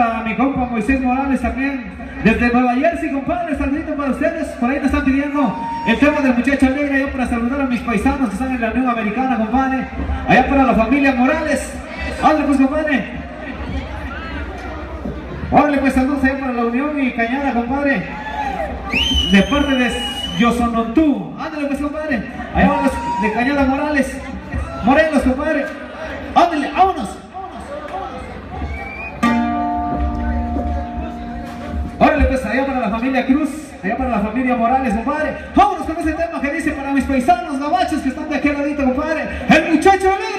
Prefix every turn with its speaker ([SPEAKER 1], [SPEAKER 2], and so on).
[SPEAKER 1] para mi compa Moisés Morales también. Desde Nueva Jersey, compadre, saludito para ustedes. Por ahí me están pidiendo el tema del muchacho alegre. Yo para saludar a mis paisanos que están en la Unión Americana, compadre. Allá para la familia Morales. Ándale pues, compadre. Órale pues, saludos allá para la Unión y Cañada, compadre. De parte de Yosonontú. Ándale pues, compadre. Allá van los de Cañada Morales. Pues, allá para la familia Cruz, allá para la familia Morales, compadre. Vámonos con ese tema que dice para mis paisanos gabachos que están de aquel ladito, compadre. El muchacho pelado.